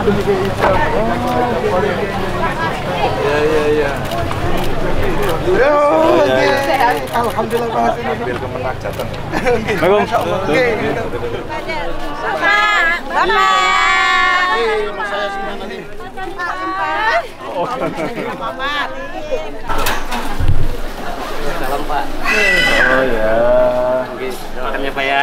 Ya ya ya. Oh. Alhamdulillah. Hampir. Bapak. Oh ya. Makan ya Pak ya.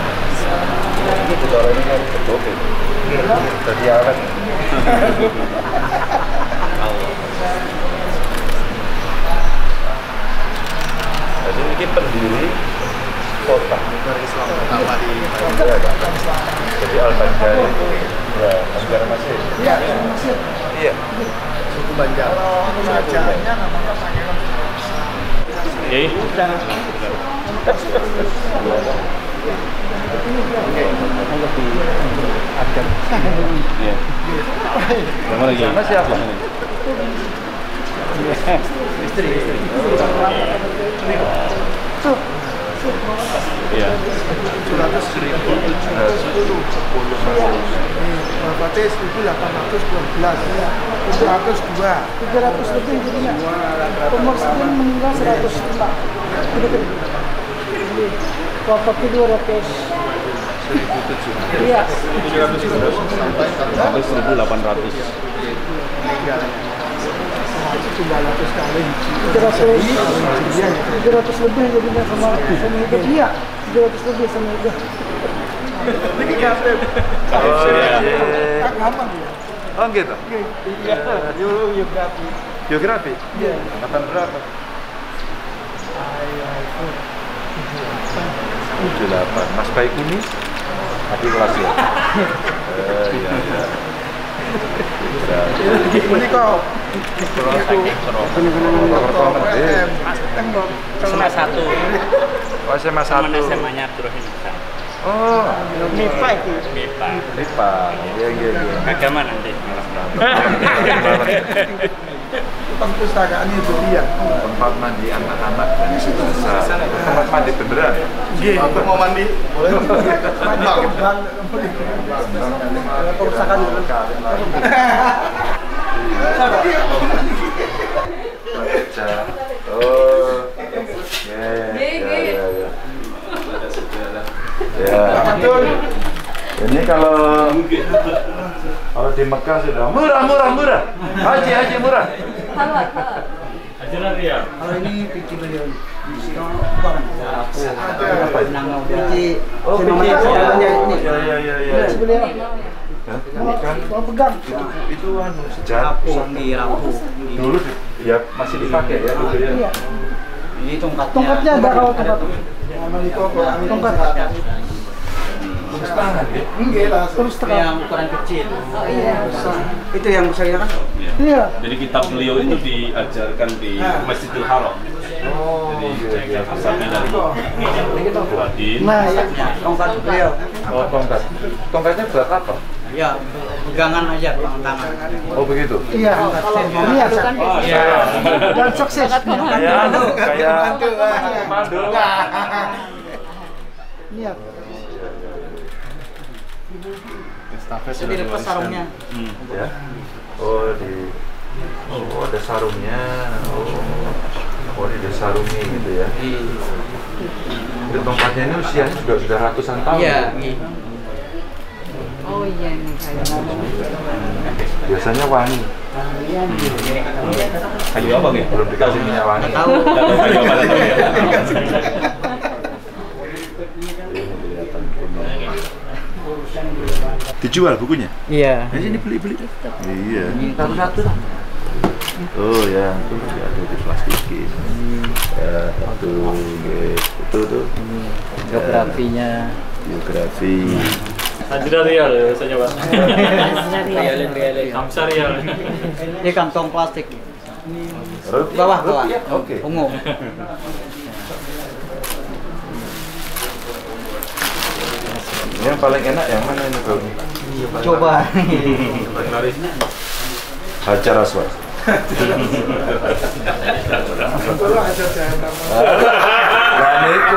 ini kan betul. Jadi awet. Jadi ini pendiri kota. Islam pertama di Jadi Al Banjar itu ya negara Mesir. Iya. Iya. Suku Banjar. Kerajaannya namanya Pangeran Yai. Iya. Yang lagi? Sama siapa? Iya. 700 ribu 710 Wafatnya 1812 702 300 lebih jadinya umur sekian meninggal 104 wafatnya 200 iya Sampai 1800. ratus kali 300 300 lebih jadinya sama sama hidup iya 300 lebih sama hidup ini gampang gampang ya Oh gitu. biografi Geografi. iya Angkatan berapa? 78. Mas Baikuni? Adik kelas ya? Eh, iya, iya. Ini kok. SMA 1. Oh, SMA 1. SMA-nya Abdurrahim. Oh, MIPA itu MIPA. Lipa. Iya, iya, iya. Agama nanti. perpustakaan itu iya Tempat mandi anak-anak dan. Tempat mandi beneran. Iya, mau mandi boleh. Dulu. Oh. Ya, ya, ya, ya. Ya. Ini kalau kalau di Mekah sudah murah, murah, murah. Haji, haji murah. Ajaran dia. Kalau ini pici beliau. Itu? Oh, Oh, dulu ya masih dipakai ya. Ini tongkatnya. Tongkatnya tongkat. Terus tangan. Terus terang. Yang ukuran kecil. Itu yang besar kan? Iya. Jadi kitab beliau itu diajarkan di Masjidil Haram. Oh, Jadi iya, iya. dari Radin. Nah, ya. Tongkat beliau. Oh, tongkat. Tongkatnya buat apa? Ya, pegangan aja tangan. Oh, begitu. Iya. Iya. Oh iya. Dan sukses. Kayak anu, kayak mandu. Niat. Itu dilepas sarungnya. Hmm. Ya. Oh, di Oh, ada sarungnya. Oh. Oh, ini disarungi gitu ya. Itu tongkatnya ini usianya juga sudah ratusan tahun. Iya. ya? Oh iya ini kayak Biasanya wangi. Kayu apa ya? Belum dikasih minyak wangi. Tahu. Kayu apa. Ini. Dijual bukunya? Iya. Ya sini beli-beli. Iya. Satu-satu lah. Oh ya, itu ya ada di plastikin. Ya, itu, gitu. itu tuh. Geografinya. Biografi. Najra Rial ya biasanya pak. Rialin, rialin. Hamsa Rial. Ini kantong plastik. Bawah, bawah. rupiah, Oke. Ungu. Ini yang paling enak yang mana ini bro? Coba. Hajar aswad. Nah, itu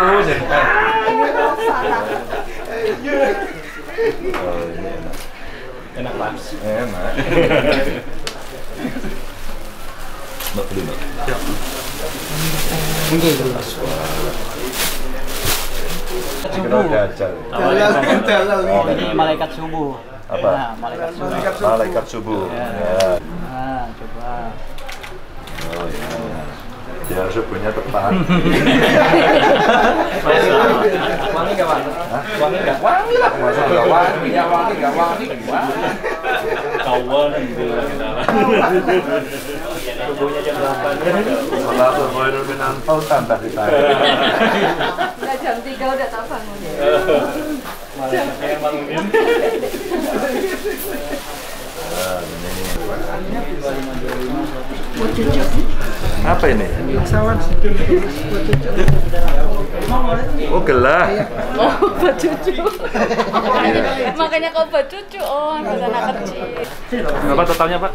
Oh, ini enak. Enak pak. Mbak beli mbak. Oh, ini malaikat subuh. Apa? Nah, malaikat subuh. Malaikat subuh. Ya. Oh, iya. Ya subuhnya tepat. Wangi nggak pak? Wangi nggak? Wangi lah. Masa nggak wangi? Ya wangi nggak wangi? Kawan gitu lah kita. Subuhnya jam 8. Salah tuh mau minum tahun tambah di tangan. Udah jam 3 udah tak bangun. Yang bangunin. Nah, ini. Apa ini? Oh gelah. Oh, buat cucu. Makanya kau buat cucu, oh, buat anak kecil. Berapa totalnya pak?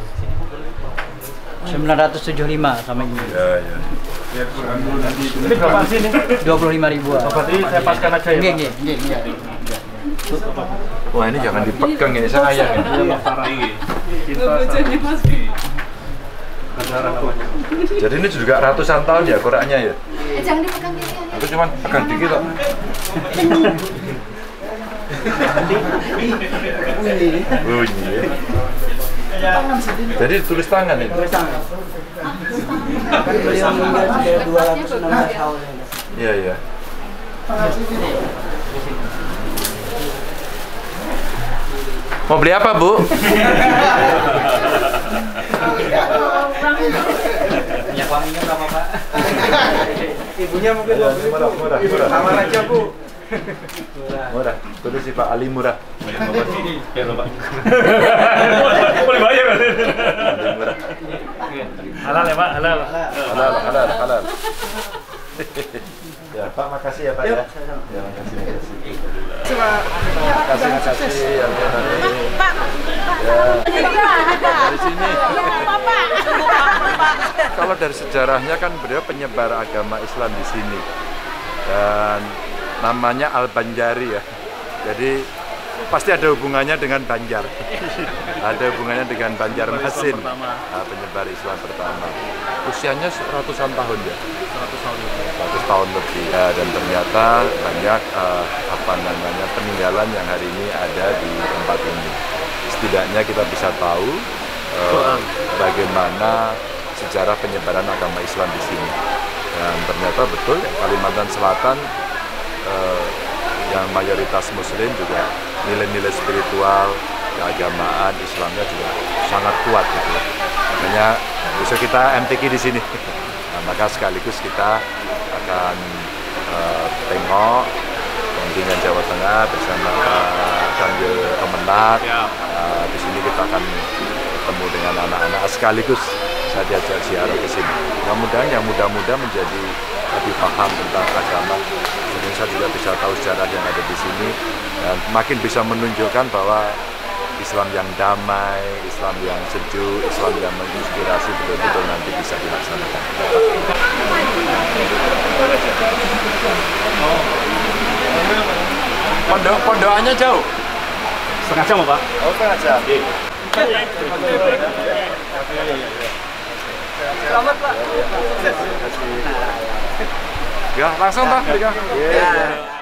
975 sama ini. Ya ya. Ini berapa sih ini? 25 ribuan. Berarti saya paskan aja ya nggih, nggih, nggih. Wah ini jangan dipegang ini sayang ini. Bojone Mas. Jadi ini juga ratusan tahun ya koraknya ya. Eh, jangan dipegang ya. Aku cuma pegang dikit kok. Bunyi. Jadi tulis tangan ini. Beliau meninggal sudah 216 tahun. Iya iya. Mau beli apa bu? Minyak wanginya berapa pak? Ibunya mungkin Murah murah murah. Sama aja bu. Murah. Tulis si Pak Ali murah. Ya pak. Boleh bayar kan? Murah. Halal ya pak, halal. Halal halal halal. ya Pak makasih ya Pak ya. Ya makasih ya Pak. Dari sini. Kalau dari sejarahnya kan beliau penyebar agama Islam di sini dan namanya Al Banjari ya. Jadi pasti ada hubungannya dengan Banjar. ada hubungannya dengan Banjarmasin, nah, penyebar Islam pertama. Usianya ratusan tahun ya. 100 tahun lebih ya, dan ternyata banyak eh, apa namanya peninggalan yang hari ini ada di tempat ini. Setidaknya kita bisa tahu eh, bagaimana sejarah penyebaran agama Islam di sini. Dan ternyata betul Kalimantan Selatan eh, yang mayoritas Muslim juga nilai-nilai spiritual keagamaan Islamnya juga sangat kuat gitu. Makanya besok kita MTQ di sini. Nah, maka sekaligus kita akan eh, tengok kontingen Jawa Tengah bersama Pak Kanwil Kemenat. Eh, di sini kita akan bertemu dengan anak-anak sekaligus saya diajak ziarah ke sini. Mudah-mudahan yang muda-muda menjadi lebih paham tentang agama. Indonesia juga bisa tahu sejarah yang ada di sini dan makin bisa menunjukkan bahwa Islam yang damai, Islam yang sejuk, Islam yang menginspirasi betul-betul nanti bisa dilaksanakan. Pondok pondokannya jauh. Setengah jam pak? Oh, setengah jam. Selamat pak. Ya, langsung Pak. Ya.